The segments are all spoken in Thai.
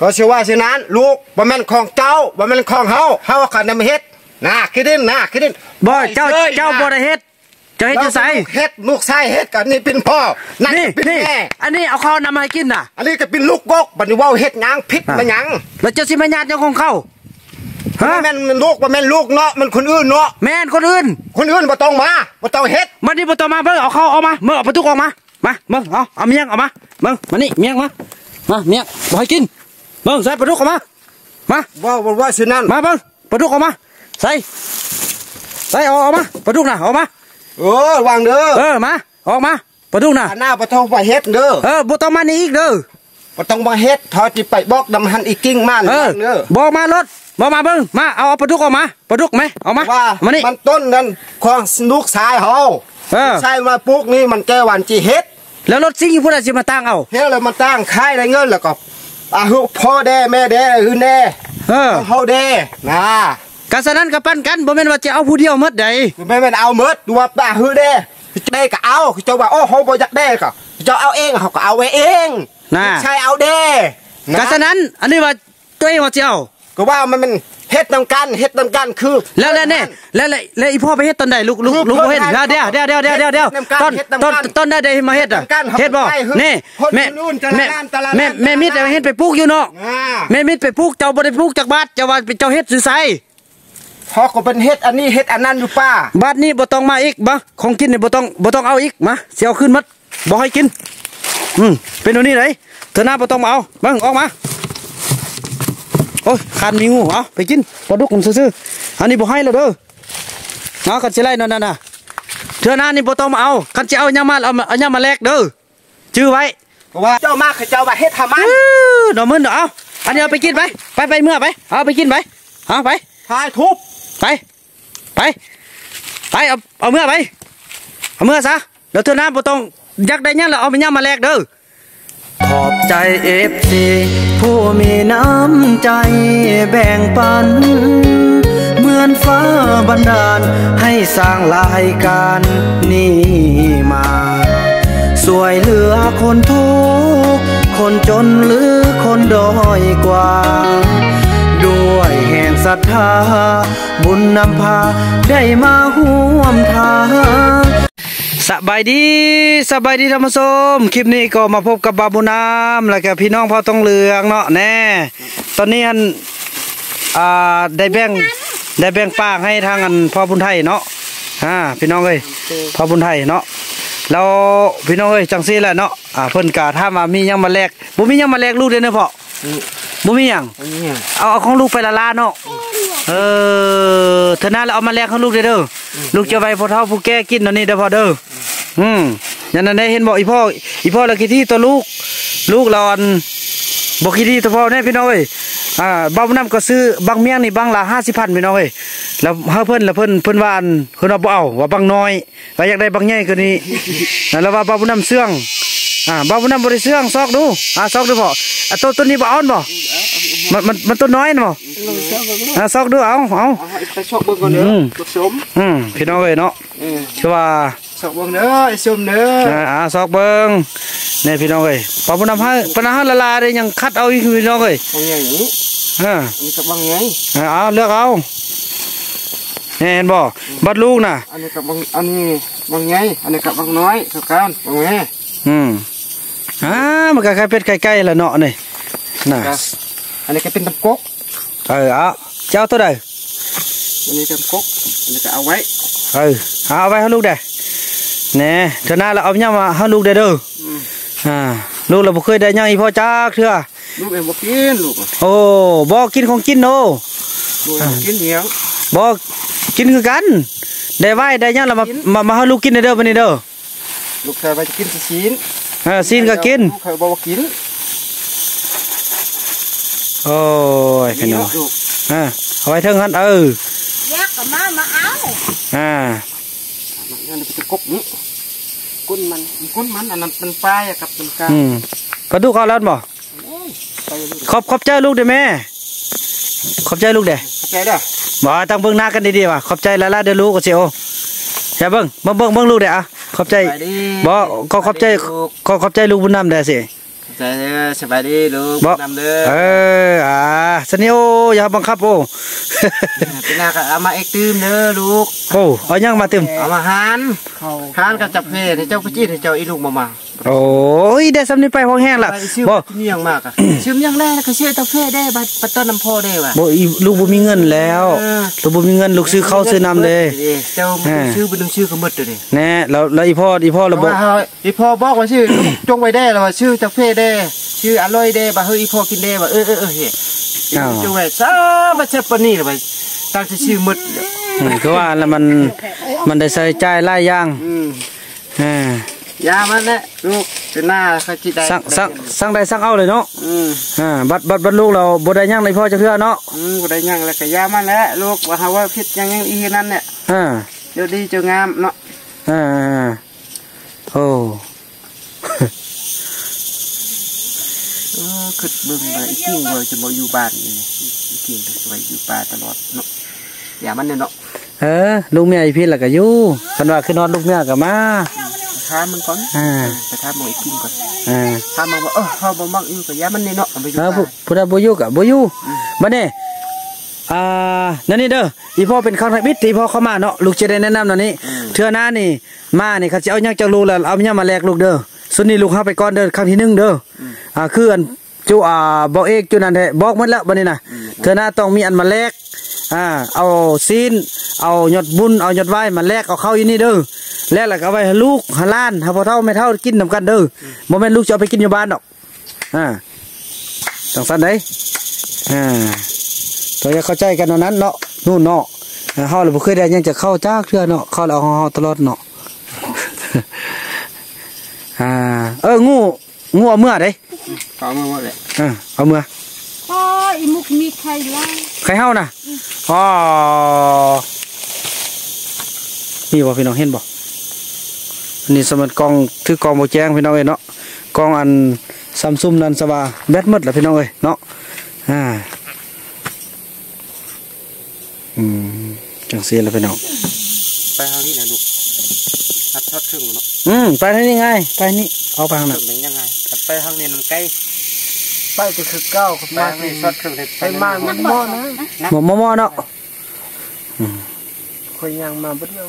ก็สิว่าสินั้นลูกบ่แม่นของเจ้าบ่แม่นของเฮาเฮาก็นำมาเฮ็ดนะคิดดินนะคิดดินบ่เจ้าอ้ยเจ้าบ่ได้เฮ็ดเจ้าเฮ็ดจะใส่เฮ็ดลูกชายเฮ็ดกันนี่เป็นพ่อนั่นนี่เป็นนี่แม่อันนี้เอาข้าวนำมาให้กินน่ะ อันนี้ก็เป็นลูกกกบัดนี้เว้าเฮ็ดหยังผิดมาหยังแล้วเจ้าสิมาญาติเจ้าของเขาฮะบ่แม่นมันลูกบ่แม่นลูกเนาะมันคนอื่นเนาะแม่นคนอื่น คนอื่นบ่ต้องมาบ่ต้องเฮ็ดมันนี่บ่ต้องมาเบิ่งเอาเข้าเอามาเมื่อเอาประตูออกมามาเบิ่งเอาเอาเมียงเอามาเบิ่งมานี่เมียงมามาเมียงบ่ให้กิน เบิ่งใส่ประตูออกมา มาว่าว่าว่าสินั้นมาเบิ่งประตูออกมา ใส่ใส่เอาออกมาประตูน่ะออกมา เออวางเด้อ เออมา ออกมาประตูน่ะอันหน้าบ่ต้องไปเฮ็ดเด้อ เออบ่ต้องมานี่อีกเด้อบ่ต้องมาเฮ็ดทอจิไปบอกดำหันอีกกิ้งมานเออเด้อบอกมารถบอกมาเบิ่งมา เอาเอาประตูออกมาประตูไหมเอามาว่ามานี่มันต้นนั้นของลูกชายเฮาเออใช่มาปลูกนี่มันแก้วันจีเฮ็ดแล้วรถซิ่งผู้ใดสิมาตั้งเอาเฮ็ดแล้วมันตั้งค่ายได้เงินแล้วก็ อาหุพ่อแด่แม่แด่อือแน่เออเฮาแด่นะกะสนั้นกับปั้นกันบ่แม่นว่าจะเอาผู้เดียวหมดใดไม่แม่นเอาหมดดูว่าป้าฮือแด่จะได้ก็เอาเจ้าว่าโอ้เฮาบ่อยากได้ก็เจ้าเอาเองเฮาก็เอาไว้เองน่ะใช่เอาแด่นะกะสนั้นอันนี้ว่าตัวเองว่าจะเอา ก็ว่ามันมันเฮ็ดนำกันเฮ็ดนำกันคือ แล้วแล้วเนี่ยแล้วแล้วแล้วอีพ่อไปเฮ็ดตอนใดลูกลูกลูกลูกบ่เฮ็ดเพิ่นเดี๋ยวเดี๋ยวเดี๋ยวเดี๋ยวเดี๋ยวเดี๋ยวเฮ็ดนำกันต้นเฮ็ดนำกันต้นต้นได้ได้มาเฮ็ดอะเฮ็ดนำกันเฮ็ดบ่เฮ็ดไปนี่คนแม่นู่นแต่ละแม่งานแต่ละแม่งานแม่มิดแต่ละงานเฮ็ดไปปลูกอยู่เนาะอ่าแม่มิดไปปลูกเจ้าบ่ได้ปลูกจากบ้านเจ้าว่าเป็นเจ้าเฮ็ดซื่อไสพอก็เป็นเฮ็ดอันนี้เฮ็ดอันนั้นอยู่ป้าบ้านนี้บ่ต้องมาอีกบ่ของกินนี่บ่ต้องบ่ต้องเอาอีกมาสิเอาขึ้นหมดบ่ให้กินอืมเป็นตัวนี้ไหนเธอหน้าบ่ต้องมาเอาเบิ่งออกมา โอ้ยคันมีงูเอาไปกินปลาดุกผมซื่อๆอันนี้บ่ให้แล้วเด้อเอากันสิไล่นั่นน่ะนะเธอหน้านี่บ่ต้องมาเอาคันสิเอาหยังมาเอามาเอาหยังมาแลกเด้อชื่อไว้เพราะว่าเจ้ามากคือเจ้าว่าเฮ็ดทำมันอื้อดอกมึนเด้อเอาอันนี้เอาไปกินไปไปไปเมื่อไปเอาไปกินไปเอาไปทายทุบไปไปไปเอาเอาเมื่อไปเอาเมื่อซะเดี๋ยวเธอน้ำบ่ต้องอยากได้หยังแล้วเอาไปหยังมาแลกเด้อ ขอบใจเอฟซีผู้มีน้ำใจแบ่งปัน เหมือนฟ้าบันดาลให้สร้างรายการนี้มา สวยเหลือคนทุกคนจนหรือคนด้อยกว่า ด้วยแห่งศรัทธา บุญนำพาได้มาห่วมทาง สบายดีสบายดีธรรมชมคลิปนี้ก็มาพบกับบาบุน้ำแล้วก็พี่น้องพ่อต้องเหลืองเนาะแน่ตอนนี้อันอ่าได้แบ่งได้แบ่งปากให้ทางอันพ่อบุญไทยเนาะอ่าพี่น้องเอ้ยพ่อบุญไทยเนาะแล้วพี่น้องเอ้ยจังซี่แหละเนาะอ่าเพิ่นกะถ้ามว่ามีหยังมาแลกบ่มีหยังมาแลกลูกเด้อเนาะพ่อบ่มีหยังอันนี้เอาเอาของลูกไปละลาเนาะเออเธอน่าเราเอามาแลกของลูกเด้อเด้ออลูกจะไปพอเท่าผู้แก่กินอันนี้เด้อพอเด้อ อืมอย่างนั้นได้เห็นบอกอีพ่ออีพ่อเราคิดที่ตัวลูก ลูกเราอันบอกคิดที่ตัวพ่อเนี่ยพี่น้องเอ้ยอ่าบ้าบุญน้ำก็ซื้อบางเมียงนี่บางละห้าสิบพันพี่น้องเอ้ยแล้วเฮาเพิ่นแล้วเพิ่นเพิ่นว่าอันเพิ่นว่าบ่เอาว่าบางน้อยว่าอยากได้บางใหญ่กว่านี้แล้วว่าบ้าบุญน้ำเสื่องอ่าบ้าบุญน้ำบริเสื่องซอกดูอ่าซอกดูพ่ออะตัวตัวนี้บ่เอาบ่มันมันมันตัวน้อยนะบ่อ่าซอกดูเอาเอาไปชอบเบิ่งก่อนเด้ออืมผสมอืมพี่น้องเอ้ยเนาะเออคือว่า ชอบเบิ่งเด้อไอ้ชมเด้ออ่าอ่าซอกเบิงเนี่ยพี่น้องเอ้ยปะบุญนำให้ปะนะฮะละลาได้ยังคัดเอาอีกพี่น้องเอ้ยบางอย่างนี้อ่าอันนี้กับบางไงอ่าเอาเลือกเอาเนี่ยเห็นบ่บัดลูกน่ะ อันนี้กับบางอันนี้บางไงอันนี้กับบางน้อยเท่ากันบางแม่อืมอ่ามันก็ไข่เป็ดไข่ไก่ละเนาะนี่น่ะอันนี้ก็เป็นตำกกเออเอาเจ้าตัวใดอันนี้ตำกกอันนี้ก็เอาไว้เออเอาไว้ให้ลูกได้ แหน่เท่านั้นเราเอาเนี่ยมาให้ลูกได้เด้ออืมอ่าลูกเราบ่เคยได้หยังอีพ่อจักเทื่อลูกเอ็มบ่กินลูกโอ้บ่กินของกินโนลูกเอ็มบ่กินเหนียวบ่กินคือกันได้ไว้ได้หยังแล้วมามามาให้ลูกกินได้เด้อบัดนี้เด้อลูกเคยไปจะกินซีนเออซีนก็กินลูกเคยบอกว่ากินโอ้ยพี่น้องลู กอ่าเอาไว้เทิงหันเออแยกกับมามาเอาอ่าอันนี้เป็นกบนี้ก้นมันก้นมันอันนั้นเป็นปลายอะกับเป็นกลางอืมกระดูกเอาแล้วบ่ไปลูกขอบขอบใจลูกเด้อแม่ขอบใจลูกเด้อเข้าใจเด้อบ่ต้องเบิ่งหน้ากันดีๆว่ะขอบใจละละเด้อลูกก็สิโออย่าเบิ่งเบิ่งเบิ่งเบิ่งลูกเด้ออะขอบใจไปดิบ่ขอขอบใจขอขอบใจลูกบุญนำเด้อสิโอเค ใจเด้อสบายดีลูกบ่นำเด้อเอออ่าสนิโออย่าบังคับโอ้เป็นหน้าก็เอามาเอ็กตื้มเด้อลูกโอ้เอายังมาเต็มเอามาหานหานกับจับเพให้เจ้ากุจิให้เจ้าอีลูกมามา โอ้ยได้สำนี้ไปห้องแห้งละไปชื่อบ่ที่นี่ยังมากอะชื่อยังแรกแล้วก็ชื่อตาเฟ่ได้บัดปัตต้นน้ำพ่อได้ว่ะบ่อีลูกบ่มีเงินแล้วเออลูกบ่มีเงินลูกซื้อข้าวซื้อน้ำเลยเจ้าเออชื่อบ่ต้องชื่อก็หมดเลยแน่แล้วแล้วอีพ่ออีพ่อเพระราะบบว่าเฮาอีพ่อบอกว่าชื่อจงไว้ได้แล้วว่าชื่อตาเฟ่ได้ชื่ออร่อยได้บ่าเฮ้ยอีพ่อกินได้ว่าเออเออเออเฮ้ยอ้าวจงไว้ซะบ่เจ็บปานนี้ล่ะว่าตั้งแต่ชื่อหมดอืมคือว่าแล้วมันมันได้ใส่ใจายหลายอย่างอืมอ่า ยามันแหละลูกเป็นหน้าเขาจิได้สั่งสั่งสั่งได้สั่งเอาเลยเนาะอืมอ่าบัดบัดบัดลูกเราบ่ได้หยังในพ่อจะเพื่อเนาะอืมบ่ได้หยังแล้วก็ยามันแหละลูกว่าเฮาว่าผิดหยังยังอีนั่นเนี่ยอ่าเดี๋ยวดีเจะงามเนาะอ่าอ่าโอ้เออคิดเบิ่งว่าอีกิ้งว่าจะบ่อยู่บ้านนี่อีกิ้งจะไปอยู่ป่าตลอดเนาะอย่ามันเนี่ยเนาะเออลูกเมียอีพี่ล่ะก็อยู่คันว่าคือนอนลูกเมียก็มา ถามมันก่อนอ่าไปถามหมออีกิ้งก่อนอ่าถามมาว่าเออเฮาบ่มักอยู่กับยามันนี่เนาะเอาไปอยู่เออป่าผู้ผู้ใดบ่อยู่ก็บ่อยู่บัดนี้อ่านั่นนี่เด้ออีพ่อเป็นข้าวไทยมิตรที่พ่อเข้ามาเนาะลูกจะได้แนะนำตอนนี้เทื่อหน้านี่มานี่เขาจะเอาหยังจากลูกแล้วเอาหยังมาแลกลูกเด้อส่วนนี้ลูกเฮาไปก่อนเด้อครั้งที่หนึ่งเด้อออ่าคืออันจูอ่าบอกเอกจูนั่นแท้บอกหมดแล้วบัดนี้น่ะเทื่อหน้าต้องมีอันมาแลก อ่าเอาซีนเอายอดบุญเอายอดไหว้มาแลกเอาเข้าอยู่นี่เด้อแลกแล้วก็เอาไว้ให้ลูกให้หล้านให้พ่อเฒ่าแม่เฒ่ากินนํกันเด้อบ่แม่นลูกจะเอาไปกินอยู่บ้านดอกอ่าต้องสันได้อ่าตัวจะเข้าใจกันเท่านั้นเนาะนู่นเนาะอ่าเฮาเลยบ่เคยได้หยังจะเข้าจากเทื่อเนาะเข้าแล้วเอาเฮาตลอดเนาะอ่าเอองูงูเอาเมื่อได้เอามาหมดเลยอ่าเอาเมื่อ พ่ออีมุกมีใครไล่ใครเฮาน่ะอ๋อนี่บ่พี่น้องเห็นบ่อันนี้สมัครกล้องถือกล้องบ่แจ้งพี่น้องเอ้ยเนาะกล้องอันซัมซุงนั่นสว่าแบตหมดแล้วพี่น้องเอ้ยเนาะอ่าอืมจังซี่แล้วพี่น้องไปทางนี้นะลูกทัดทัดครึ่งเนาะอืมไปทางนี้ไงไปนี่เอาไปทางคนั้รึ่นงนี้ยังไงทัดไปทางนี้มันใกล้ ไปก็คือเก้าครับมาที่ทัดครึ่งไปมามันมอนะหมอมอมอเนาะคอยยังมาบ่เดียว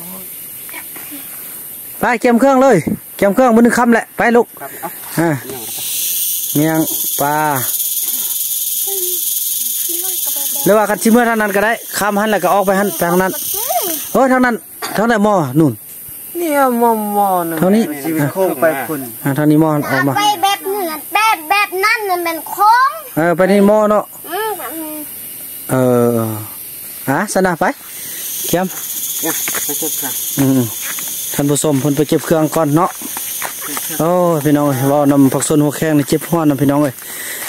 ไปเก็บเครื่องเลยเก็บเครื่องมันนึงคำแหละไปลูก ครับเอาอ่าอย่างเมียงปลาหรือว่ากันชิเมื่อทางนั้นก็ได้ข้ามหันแล้วก็ออกไปหันไปทางนั้นโอ้ยทางนั้นทางไหนหมอนู่นเนี่ยมอมอนะเท่านี้ชีวิตโค้งไปคุณอ่าทางนี้หมอออกมา ไป นั้นน่ะมันโค้งเออไปนี่หมอเนาะอืมอืมเอออะสนะไปเก็บเนี่ยไม่ใช่ครับอืมท่านผู้ชมเพิ่นไปเก็บเครื่องก่อนเนาะโอ้ยพี่น้องเอ้ยเว่านำผักสนหัวแข้งนี่เจ็บหัวนำพี่น้องเอ้ย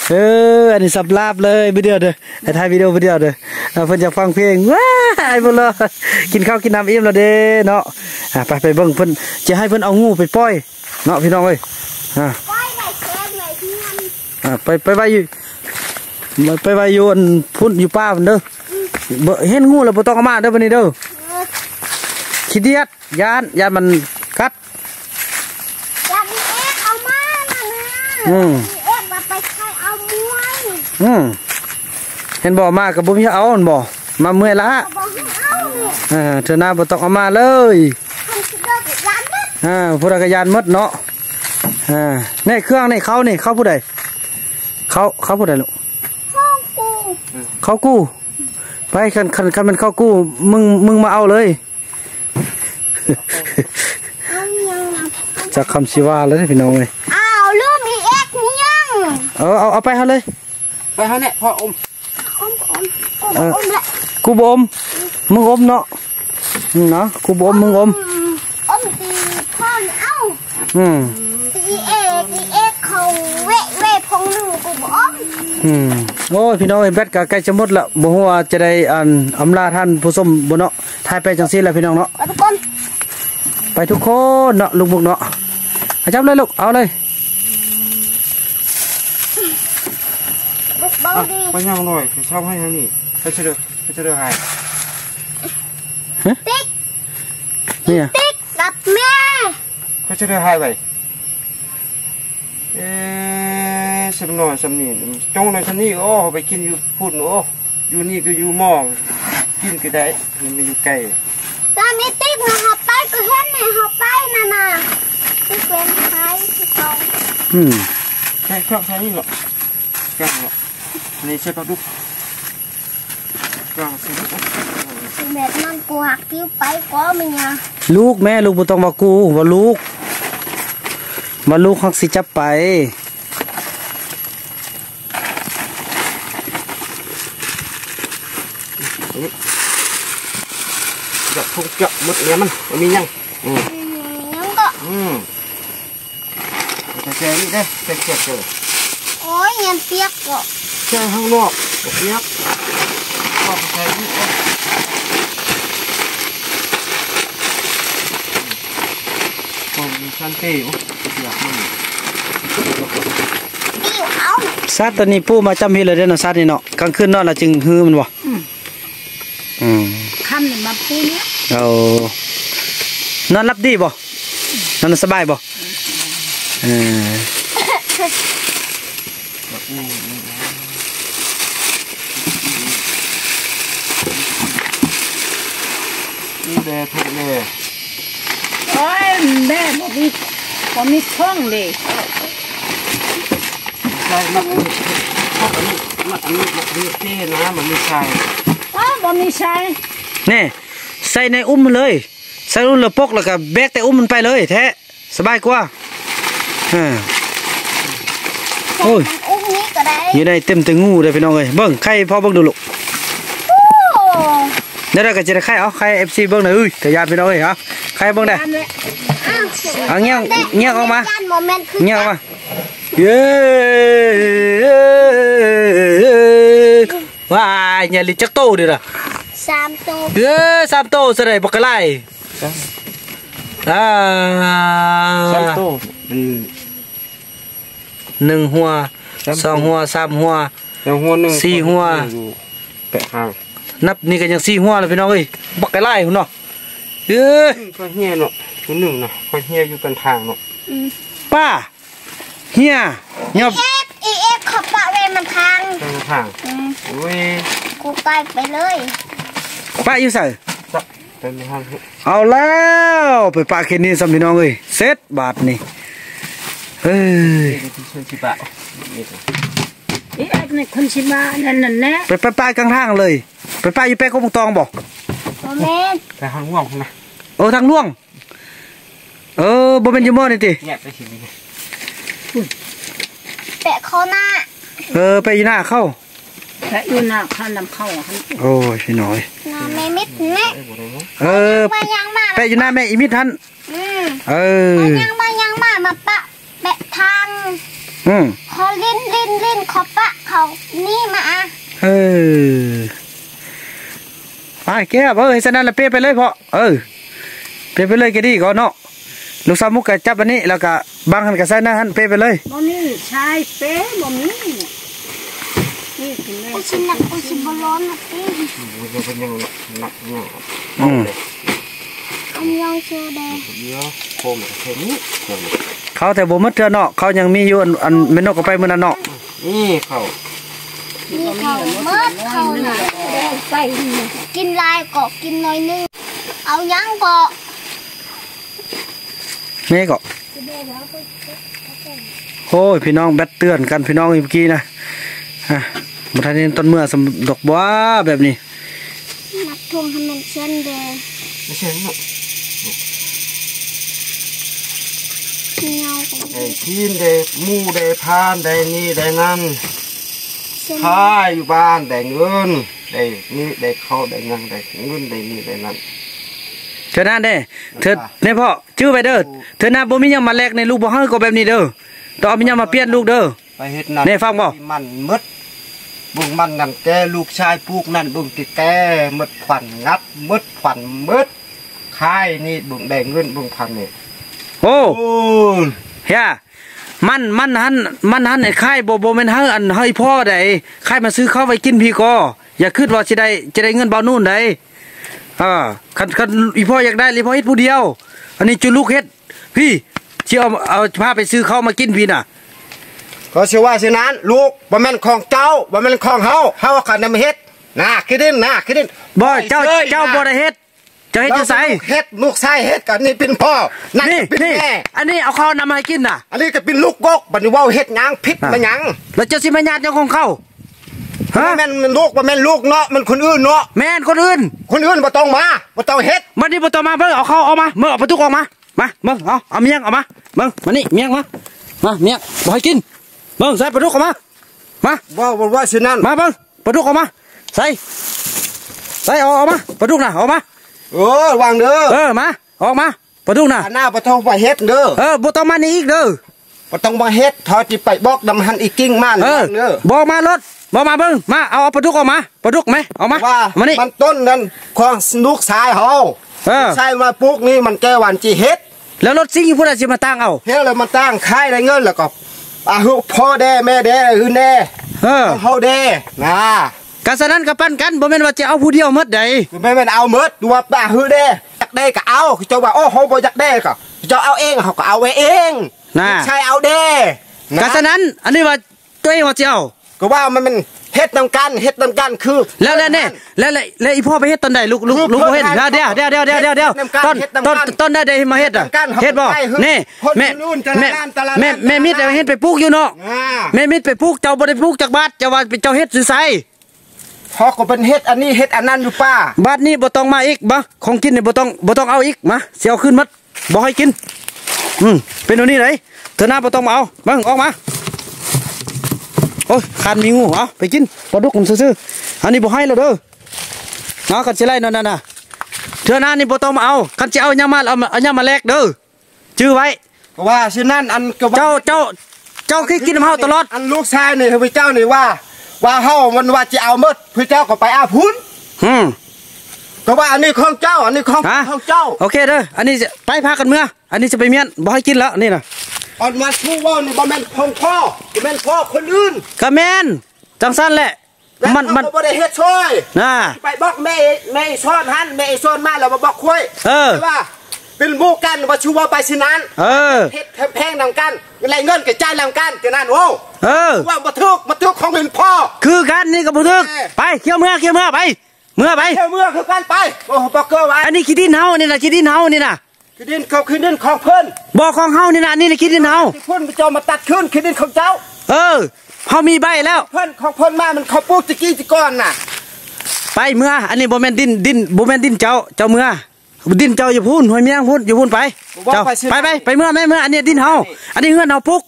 เอออันนี้สับลาบเลยวิดีโอเด้อไอ้ถ่ายวิดีโอวิดีโอเด้อเอาเพิ่นอยากฟังเพลงว้ายบ่เลยกินข้าวกินน้ำอิ่มแล้วเด้เนาะอะไปไปเบิ่งเพิ่นจะให้เพิ่นเอางูไปปล่อยเนาะพี่น้องเอ้ยอะ ไปไปไว้อยู่ไปไว้อยู่อันพุ่นอยู่ป่าพุ่นเด้อบ่เห็นงูแล้วบ่ต้องเอามาเด้อบัดนี้เด้อขี้เดียดยานยานมันกัดอย่ามีเอ็กเอามาน่ะนะอืมมีเอ็กมาไปใช้เอามวยอืมเห็นบ่มากับบุญเอาอันบ่มาเมื่อยละเอาบอกให้เอาเนี่ยเออเธอหน้าบ่ต้องเอามาเลยทำสิเลิกกับร้านนั้นอ่าผู้ใดก็ยานหมดเนาะอ่านี่เครื่องนี่เขานี่เขาผู้ใด เขาเขาผู้ใดลูกห้องกูเขากู้ไปคันคันคันมันเข้ากู้มึงมึงมาเอาเลยเอายังนะจากคำชีว่าแล้วเด้อพี่น้องเอ้ยอ้าวลืมอีเอ็กนี่ยังเอาเอาเอาไปเฮาเลย ไปทางนี้พ่ออมอมอมอมอมละกูบ่อมมึงอมเนาะอืมเนาะกูบ่อมมึงอมอืมอมตีพ่อนี่เอาอืมตีเอ็กตีเอ็กเขาเวะเวะพงหนึ่งกูบอกอม อืม โอ้ยพี่น้องเอ้ยแบตก็ใกล้จะหมดละบ่ฮู้ว่าจะได้อันอำลาท่านผู้ชมบ่เนาะทายไปจังซี่แหละพี่น้องเนาะไปทุกคน ไปทุกคนเนาะลุงบุกเนาะเอาจับเลยลูกเอาเลยบุกเบาอะดีไปยังหน่อยชอบให้ทางนี้ไปเฉลยไปเฉลยหายติ๊กเนี่ยติ๊กกับแม่ไปเฉลยหายไปเออ สำนอยสำนีจงในสำนีโอ้ไปกินอยู่พุ่นโอ้อยู่นี่ก็อยู่หม้อกินก็ได้มันไม่อยู่ไกลตอนนี้ติ๊กนะเขาไปก็เห็นเนี่ยเขาไปน่ะนะที่เป็นไทยที่เขาอืมใช่ครับใช่นี่หรอกกลางหรอกนี่ใช่ปลาดุกกลางใช่ดุกคือแบบนั้นกูหักกิ้วไปก็ไม่เนี่ยลูกแม่ลูกบ่ต้องมากูว่าลูกมาลูกฮักสิจับไป จะทุกจะหมดเนี้ยมันมันมียังอืมอืมยังก็อืมแต่แกนี่ได้แกเก็บเลยโอ้ยยังเปียกก็แค่ข้างนอกตกเนี้ยก็แกนี่ก็ผมชันเต้โอ้อยากมันดิ้วเอาสัตว์ตัวนี้ปู่มาจำเฮ็ดเลยเด้อเนาะสัตว์นี่เนาะกลางคืนนอนแล้วจึงฮือมันบ่อืม ค่ำเนี่ยมาพูเนี่ยเอานอนรับดีบ่นอนสบายบ่เออนี่แดดทุกแน่โอ้ยแม่บอกมีบอกมีช่องเลยใช่มันอันนี้อันนี้มันอันนี้มันนี่เต้นะมันไม่ใช่อ้าวบอกมีใช้ นี่ใส่ในอุ้มมันเลยใส่อุ้มแล้วปกแล้วก็แบกแต่อุ้มมันไปเลยแท้สบายกว่าเออโอ้ยมันอุ้มนี้ก็ได้อยู่ได้เต็มแตึงงูเลยพี่น้องเอ้ยเบิ่งไข่พอเบิ่งดูลูกโอ้เดี๋ยวเราก็จะได้ไข่เอาไข่ FC เบิ่งหน่อยเอ้ยแต่ยานพี่น้องเอ้ยเอาไข่เบิ่งได้อันเนี้ยอ้าวเอาเงี้ยเงี้ยออกมาย่านโมเมนต์คือเงี้ยออกมาเย้ว้ายเนี่ยลิจักโตดิล่ะ สามตัวเอ้ยสามโตซะได้บ่กะไลอ่าสามโต้อืมหนึ่งหัวสองหัวสามหัวแล้วหัวหนึ่งสี่หัวอยู่แปะห่างนับนี่ก็ยังสี่หัวแล้วพี่น้องเอ้ยบักกะไลพุ่นเนาะเอ้ยก็เฮียเนาะหัวหนึ่งเนาะก็เฮียอยู่กันทางเนาะป้าเฮียยอบเอ็กอีเอ็กเขาปะเวมันทางกันทางอืมโอ้ยกูไปไปเลย ป้าอยู่ใส่จะเป็นทางเอาแล้วไปป้าเคนนี่ซ้ำพี่น้องเอ้ยเสร็จบาทนี่เฮ้ยเป็นที่เชิญชิบะนี่อีเอ็กเนี่ยคนชิมานั่นน่ะแน่ไปไปป้ากลางทางเลย ไปป้าอยู่แป๊กกบงตองบ่โมเมนต์แต่ทางง่วงนะเออทางล่วง เออบ่เป็นอยูมอนี่ติแยกไปทีนี้แปะเขาหน้า เออไปอยู่หน้าเข้า แค่อยู่หน้าข้าวนำเข้าอะคันโอ้ยพี่น้อยหน้าไม่มิดแม่ไอ้บ่ได้เนาะเออมายังมาไปอยู่หน้าแม่อีมิทันอืมเออมายังมายังมามาปะแปะทางอืมขอลิ้นลิ้นลิ้นขอปะเขานี่มาอะเออไปแก้วเออให้สนั่นละเปไปเลยพอเออ เปไปเลยก็ดีก่อนเนาะลูกสาวมุกก็จับอันนี้แล้วก็บังหันกับใส่หน้าหันเปไปเลยบ่มีใช้เป๊ะบ่มี นี่คือแม่กูชินักกูชิบร้อนนะพี่มันจะเป็นยังหนักเนี่ยอืมอันยองเชอแดงเดี๋ยวโคมแค่นี้เดี๋ยวนี้เขาแต่บ่หมดเทื่อเนาะเขายังมีอยู่อันอันแม่นกก็ไปมื้อนั้นเนาะนี่เขานี่เขาเมิดเขาน่ะแดงไปนี่กินลายก็กินหน่อยนึงเอายังก็แม่ก็โอ้ยพี่น้องแบตเตือนกันพี่น้องเมื่อกี้นะ อะบ่ทันเห็นต้นเมื่อสำดอกบัวแบบนี้นับทวงให้มันเส้นแดงไม่ใช่เนาะเงาของไอ้ทีนได้หมู่ได้พานได้นี่ได้นั่นเส้นขายอยู่บ้านได้เงินได้นี่ได้เข้าได้ยังได้เงินได้นี่ได้นั่นเธอหน้าเด้เธอเนี่ยพ่อชื่อไปเด้อเธอหน้าบ่มีหยังมาแลกในลูกบ่เฮาก็แบบนี้เด้อต้องเอามีหยังมาเปลี่ยนลูกเด้อ ไปเฮ็ดนั่นนี่ฟังบ่มันหมดบุงมันนั่นแกลูกชายปลูกนั่นบุงติแกหมดขวัญงับหมดขวัญหมดขายนี่บุงได้เงินบุงพันนี่โอ้โอ้ยเฮียมันมันหันมันหันไอ้ค่ายบ่บ่แม่นเฮาอันเฮาอีพ่อได้ค่ายมาซื้อข้าวไว้กินพี่ก็อย่าคิดว่าสิได้จะได้เงินเบานู่นได้อ่าคันคันอีพ่ออยากได้อีพ่อเฮ็ดผู้เดียว อันนี้จุลูกเฮ็ดพี่สิเอาเอาพาไปซื้อข้าวมากินพี่น่ะ ก็สิว่าสินั้นลูกบ่แม่นของเจ้าบ่แม่นของเฮาเฮาก็นำเฮ็ดนะคิดดินนะคิดดินบ่เจ้าอ้ยเจ้าบ่ได้เฮ็ดเจ้าเฮ็ดจะใส่เฮ็ดลูกชายเฮ็ดกันนี่เป็นพ่อนั่นนี่เป็นนี่แม่อันนี้เอาข้าวนำมาให้กินน่ะ อันนี้ก็เป็นลูกกกบัดนี้เว้าเฮ็ดหยังผิดมาหยังแล้วเจ้าสิมาญาติเจ้าของเขาฮะบ่แม่นมันลูกบ่แม่นลูกเนาะมันคนอื่นเนาะแม่นคนอื่น คนอื่นบ่ต้องมาบ่ต้องเฮ็ดมันนี่บ่ต้องมาเบิ่งเอาเข้าเอามาเมื่อเอาประตูออกมามาเบิ่งเอาเอาเมียงเอามาเบิ่งมานี่เมียงมามาเมียงบ่ให้กิน เบิ่งใส่ประตูออกมา มาว่าว่าว่าสินั้นมาเบิ่งประตูออกมา ใส่ใส่เอาออกมาประตูน่ะออกมา เออวางเด้อ เออมา ออกมาประตูน่ะอันหน้าบ่ต้องมาเฮ็ดเด้อ เออบ่ต้องมานี่อีกเด้อบ่ต้องมาเฮ็ดทอจิไปบอกดำหันอีกกิ้งมานเออเด้อบอกมารถบอกมาเบิ่งมา เอาเอาประตูออกมาประตูไหมเอามาว่ามานี่มันต้นนั้นของลูกชายเฮาเออใช่มาปลูกนี่มันแก้วันจีเฮ็ดแล้วรถซิ่งผู้ใดสิมาตั้งเอาเฮ็ดแล้วมันตั้งค่ายได้เงินแล้วก็ อาหุพ่อแด่แม่แด่อื่นแด่เออเฮาแด่นะกะสนั้นกับปั้นกันบ่แม่นว่าจะเอาผู้เดียวหมดใดไม่แม่นเอาหมดดูว่าป้าฮือแด่อยากได้ก็เอาเจ้าว่าโอ้เฮาบ่อยากได้ก็เจ้าเอาเองเฮาก็เอาไว้เองน่ะใช่เอาแด่นะกะสนั้นอันนี้ว่าตัวเองว่าจะเอาก็ว่ามันมัน เฮ็ดนำกันเฮ็ดนำกันคือ แล้วแล้วเนี่ยแล้วแล้วแล้วอีพ่อไปเฮ็ดตอนใดลูกลูกลูกลูกบ่เฮ็ดเพิ่นเดี๋ยวเดี๋ยวเดี๋ยวเดี๋ยวเดี๋ยวเดี๋ยวเฮ็ดนำกันต้นเฮ็ดนำกันต้นต้นได้ได้มาเฮ็ดอะเฮ็ดนำกันเฮ็ดบ่เฮ็ดไปนี่คนแม่นู่นแต่ละแม่ด้านแต่ละแม่ด้านแม่มิดแต่ละด้านเฮ็ดไปปลูกอยู่เนาะอ่าแม่มิดไปปลูกเจ้าบ่ได้ปลูกจากบ้านเจ้าว่าเป็นเจ้าเฮ็ดซื่อไสพอก็เป็นเฮ็ดอันนี้เฮ็ดอันนั้นอยู่ป้าบ้านนี้บ่ต้องมาอีกบ่ของกินนี่บ่ต้องบ่ต้องเอาอีกมาเสียเอาขึ้นหมัดบ่ให้กินอืมเป็นอันนี้ไหนเธอหน้าบ่ต้องมาเอาเบิ่งออกมา โอ้ยคันมีงูเอาไปกินปลาดุกมันซื่อๆอันนี้บ่ให้แล้วเด้อเอากันสิไล่นั่นน่ะนะเธอหน้านี่บ่ต้องมาเอาคันสิเอาหยังมาเอามาเอาหยังมาแลกเด้อชื่อไว้ก็ว่าฉะนั้นอันก็ว่าเจ้าเจ้าเจ้าเคยกินน้ำเฮาตลอดอันลูกชายนี่พระเจ้านี่ว่า ว่าเฮามันว่าจะเอาหมดพระเจ้าก็ไปอาพุนอืมก็ว่าอันนี้ของเจ้าอันนี้ของฮะของเจ้าโอเคเด้ออันนี้จะไปพากันเมื่ออันนี้จะไปเมียนบ่ให้กินแล้วนี่น่ะ อันมาพูดว่านี่บ่แม่นของพ่อบ่แม่นพ่อคนอื่นก็แม่นจังซั่นแหละและมันมันเขาก็บ่ได้เฮ็ดช่วยน่ะไปบอกแม่แม่ซ้อนหันแม่ซ้อนมาแล้วมาบอกคุยเออว่าเป็นหมู่กันว่าชูว่าไปสินั้นเออเฮ็ดแพงนำกันอะไรเงินกระจายนำกันกันนั่นโอ้เออว่าบ่ถูกบ่ถูกของเป็นพ่อ คือกันนี่ก็บ่ถึกแม่ไปเขี่ยวเมื่อเขี่ยวเมื่อไป เมื่อไปเท่าเมื่อคือกันไปโอ้บอกเกอร์ไว้อันนี้ขี้ดินเฮานี่น่ะขี้ดินเฮานี่น่ะ คือดินเขาคือดินของเพิ่นบ่อของเฮานี่น่ะนี่น่ะขี้ดินเฮาที่เพิ่นจะมาตัดขึ้นคือดินของเจ้า เออเฮามีใบแล้ว เพิ่นของเพิ่นมามันเขาปลูกตะกี้ตะก้อนน่ะ ไปเมื่อ อันนี้บ่แม่นดินดินบ่แม่นดินเจ้าเจ้าเมื่อดินเจ้าอยู่พูนห้วยเมียงพูนอยู่พูนไปเจ้าไปไปไปเมื่อแม่เมื่ออันนี้ดินเฮาอันนี้เฮือนเฮาปลูก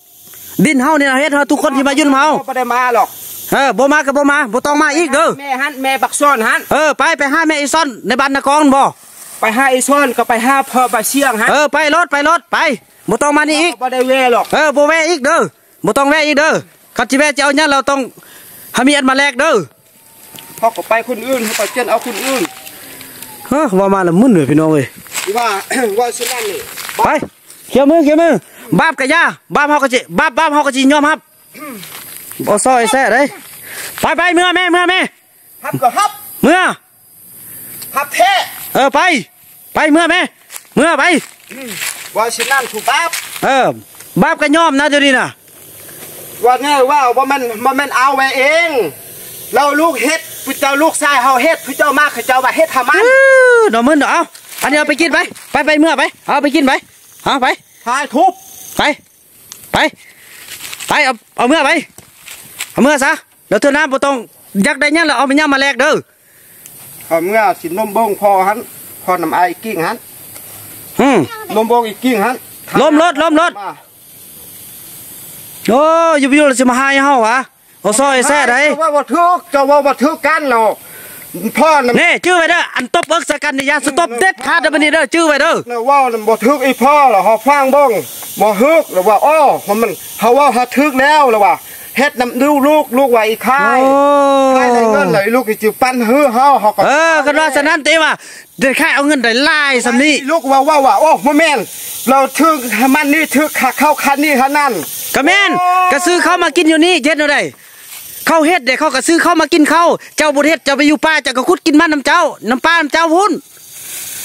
ดินเฮานี่น่ะเฮ็ดเฮาทุกคนที่มาอยู่นำเฮาบ่ได้มาหรอกเออบ่มาก็บ่มาบ่ต้องมาอีกเด้อแม่หันแม่บักซ้อนหันเออไปไปหาแม่อีซอนในบ้านนากองบ่ ไปหาไอ้ซ้อนก็ไปหาพ่อไปเชียงหันเออไปรถไปรถไปบ่ต้องมานี่อีกบ่ได้เวหรอกเออบ่แวะอีกเด้อบ่ต้องแวะอีกเด้อคันสิแวะจะเอาหยังเราต้องหามีอันมาแลกเด้อพ่อก็ไปคนอื่นเขาไปเจนเอาคนอื่นเฮ้อว่ามาละมึนเลยพี่น้องเอ้ยว่าว่าฉะนั้นนี่ไปเขียวมือเขียวมือบาปกะยาบาปเฮาก็สิบาปบาปเฮาก็สิยอมรับบ่ซอยแซ่เด้ยไปไปเมื่อแม่เมื่อแม่ฮับก็ฮับเมื่อฮับแท้ เออไป ไปเมื่อแม่เมื่อไปว่าฉะนั้นถูกปั๊บเออบาปก็ยอมนะเดี๋ยวนี้น่ะว่าไงว่าว่ามันมันมันเอาไว้เอง เราลูกเฮ็ดพี่เจ้าลูกชายเฮาเฮ็ดพี่เจ้ามาเขาเจ้าว่าเฮ็ดทำมันอื้อดอกมึนดอกเอาอันนี้เอาไปกินไปไปไปเมื่อไปเอาไปกินไปเอาไปทายทุบไปไปไปเอาเอาเมื่อไปเอาเมื่อซะเดี๋ยวเธอน้ำบ่ต้องอยากได้หยังแล้วเอาไปหยังมาแลกเด้อ เอาเมื่อสินมบงพอหันพอนำไอ้กิ้งหันอืมนมบงอีกกิ้งหันล้มรถล้มรถมาโอ้ยอยู่ไปอยู่แล้วสิมาหายเฮาวะเอาซอยแซ่ได้เจ้าว่าบ่ถูกเจ้าว่าบ่ถูกกันหรอกพ่อนำนี่ชื่อไว้เด้ออันตบเอิกใส่กันนี่อย่าสตบเด็ดขาดเด้อบัดนี้เด้อชื่อไว้เด้อแล้วว่ามันบ่ถูกอีพ่อหรอเฮาฟังบ้งบ่ฮึกแล้วว่าอ้อมันเฮาว่าเฮาถูกแล้วแล้วว่า เฮ็ดนำลูกลูกลูกไว้อีกค่ายโอ้ค่ายได้เงินเลยลูกสิจิปั้นฮือเฮาเฮาก็เออกันว่าฉะนั้นเตว่าเด็ดค่ายเอาเงินได้หลายสำนี้ลูกว่าว่าว่าโอ้บ่แม่นเราถึกมันนี่ถึกขาเข้าคันนี่คันนั้นก็แม่นก็ซื้อเข้าวมากินอยู่นี่เฮ็ดเอาได้เขาเฮ็ดเด้เขาก็ซื้อเข้าวมากินเขาวเจ้าบ่เฮ็ดเจ้าไปอยู่ป่าเจ้าก็ขุดกินมันน้ำเจ้าน้ำปลาน้ำเจ้าพุ่น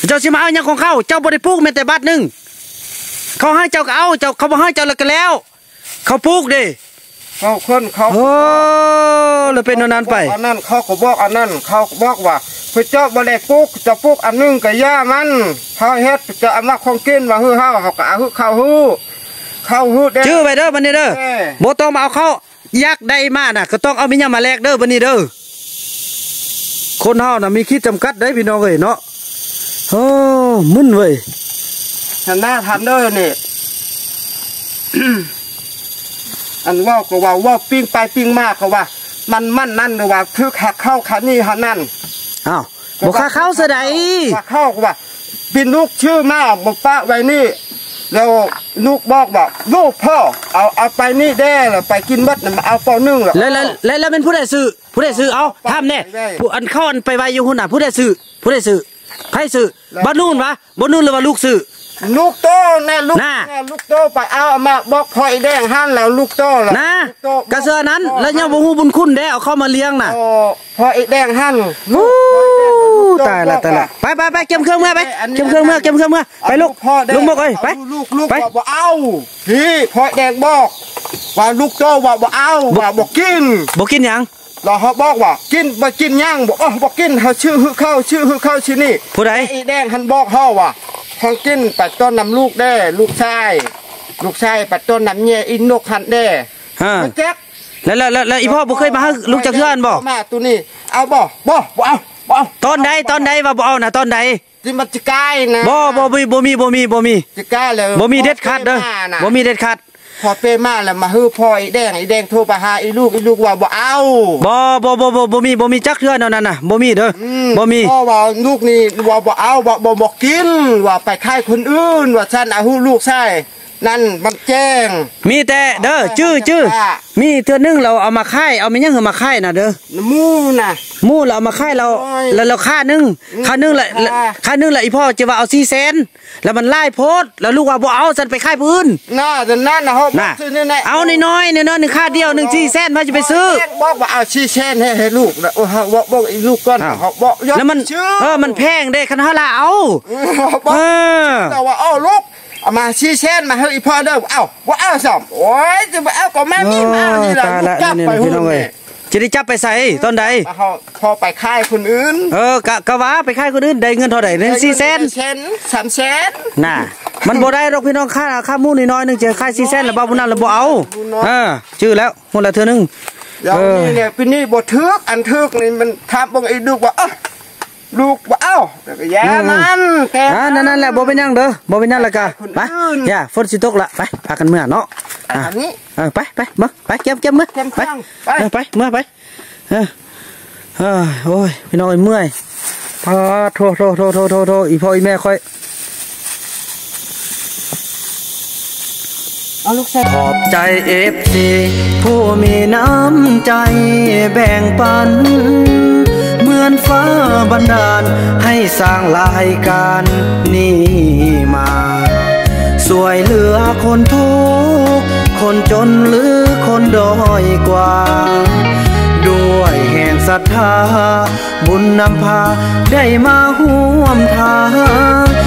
เจ้าสิมาเอาหยังของเขาเจ้าบ่ได้ปลูกแม้แต่บาทหนึงเขาให้เจ้าก็เอาเจ้าเขาบ่ให้เจ้าแล้วก็แล้ว เขาปลูกเด้ เขาคนเขาโอ้แล้วเป็นอันนั้นไปอันนั้นเขาก็บอกอันนั้นเขาก็บอกว่าพระเจ้าบ่ได้ปลูกจะปลูกอันหนึงก็ย่ามันเขาเฮ็ดจะเอามาของกินว่าฮือเฮาเขาก็เอาฮือเข้าฮือเข้าฮือเด้ชื่อไปเด้อบันนี้เด้อเอ้ยบ่ต้องมาเอาเข้ายักษ์ได้มาน่ะ ก็ต้องเอามิญญามาแลกเด้อบันนี้เด้อคนเฮาน่ะมีขีดจำกัดได้พี่น้องเอ้ยเนาะโอ้มึนเว้ยทันหน้าทันเด้อนี่ อันว่าก็ว่าว่าปิ้งไปปิ้งมาก็ว่า มันมันนั่นหรือว่าคือหักเข้าขานี่หันนั่นอ้าวบ่ค่าเข้าซะใดว่าเข้าก็ว่าเป็นลูกชื่อมาบอกป้าไว้นี่แล้วลูกบอกว่าลูกพ่อเอาเอาไปนี่แด้แล้วไปกินมัดน่ะมาเอาปอนึ่งเหรอแล้วแล้วแล้วแล้วเป็นผู้ใดซื้อผู้ใดซื้อเอาถามแน่ได้ผู้อันเข้าอันไปไว้อยู่หุ่นน่ะผู้ใดซื้อผู้ใดซื้อใครซื้อบ่นู่นวะบ่นู่นหรือว่าลูกซื้อ ลูกโตแน่ลูกน่ะแน่ลูกโตไปเอาเอามาบอกพ่อไอ้แดงหันแล้วลูกโตแล้วนะลูโตกระเสือนั้นแล้วยังบ่ฮู้บุญคุณเด้เอาเข้ามาเลี้ยงน่ะโอ้พ่อไอ้แดงหันโอ้ตายละตายละไปไปไปเก็บเครื่องเมื่อไปเก็บเครื่องเมื่อเก็บเครื่องเมื่อไปลูกพ่อแดงลุงบอกเอ้ยไปาลูกลูกไปว่าบ่เอาพี่พ่อแดงบอก ว่าลูกโตว่าบ่เอาว่าบ่กินบ่กินหยังเราเขาบอกว่ากินบ่กินย่างบอกอ๋อบ่กินเขาชื่อฮือเข้าชื่อฮือเข้าชื่อนี่ผู้ใดไอ้แดงหันบอกเฮาว่า ทางกินปัดต้นนำลูกแด้ลูกชายลูกชายปัดต้นนำเมียอินนกหันแด้ฮะมันแจ๊กแล้วแล้วแล้วแล้วอีพ่อบ่เคยมาหาลูกจักเทื่อนบ่มาตัวนี้เอาบ่บ่บ่เอาบ่เอาตอนใดตอนใดว่าบ่เอาน่ะตอนใดที่มันจะกายนะบ่บ่มีบ่มีบ่มีบ่มีจะกายเลยบ่มีเด็ดขาดเด้อพปมาน่ะบ่มีเด็ดขาด พอเปมาแล้วมาฮือพ่อไอ้แดงไอ้แดงโทรไปหาไอ้ลูกไอ้ลูกว่าบ่เอาบ่บ่บ่บ่บ่มีบ่มีจักเทื่อแนวนั้นน่ะบ่มีเด้อออืบ่มีพ่อว่าลูกนี่ว่าบ่เอาบ่บ่บ่กินว่าไปค่ายคนอื่นว่าฉันเอาฮู้ลูกใช่ นั่นมันแจ้ง มีแต่เด้อชื่อชื่อว่ามีเทื่อนึงเราเอามาค่ายเอามันยังเอามาค่ายน่ะเด้อน้ำมูน่ะหมู่เราเอามาค่ายเราโอ้ยแล้วเราค่านึงอืมค่านึงละอ่าค่านึงละอีพ่อจะว่าเอา4แสนแล้วมันไล่โพดแล้วลูกว่าบ่เอาฉันไปค่ายพื้นน่าจะนั่นนะเขาน่ะซื้อนี่แหละเอาน้อยๆเนี่ยเนาะหนึ่งค่าเดียวหนึ่ง4แสนมาจะไปซื้อบอกว่าเอาชีเช่นให้ให้ลูกนะโอ้โหบอกบอกไอ้ลูกก่อนอ้าวเขาบอกยอดแล้วมันชื่อเออมันแพงเด้คันเฮาละเอาเขาบอกเออแต่ว่าเอาลูก เอามาชีเช่นมาให้อีพ่อเด้อเอาว่าเอาสามโอ้ยจะมาเอาก็แม่มีมาเอานี่แหละตายลูละกจับนี่ไปๆหุ่พี่นน้องเอ้ยนี่จะได้จับไปใส่ตอนใดแล้วเขาพอไปค่ายคนอื่น เออกะกะว่าไปค่ายคนอื่นได้เงินเท่าใดเงิน4แสนเซนสามเซนน่ะมันบ่ได้หรอกพี่น้องค่าค่าหมู่น้อยๆหนึงจะค่าย4แสนแล้วบ่าวบุญนั้นแล้วบ่เอาเออชื่อแล้วหมดละเทื่อนึงเดี๋ยวเออนี้เนี่ยพี่นี่บททึกอันทึกนี่มันทำบางไอ้ลูกว่าเอ้า ลูกว่าเอ้าแต่ก็แย่มันแต่อ่านั่นนั่นแหละบ่เป็นหยังเด้อบ่เป็นหยังละกะคนไปอื่นอย่าฝนสิตกละไปพากันเมื่อเนาะอะอันนี้เออไปไปมาไปเก็บเก็บมือเก็บไปเครื่องไปเออไปเมื่อไปเออเออโอ้ยพี่น้องเอ้ยเมื่อยพอโทโทโทโทโทโทอีพ่ออีแม่ค่อยเอาลูกใส่ขอบใจเอฟซีผู้มีน้ำใจแบ่งปันเหมื อนฟ้าบันดาล ให้สร้างรายการนี้มา สวยเหลือคนทุกคนจนหรือคนด้อยกว่า ด้วยแห่งศรัทธา บุญนำพาได้มาห่วมทาง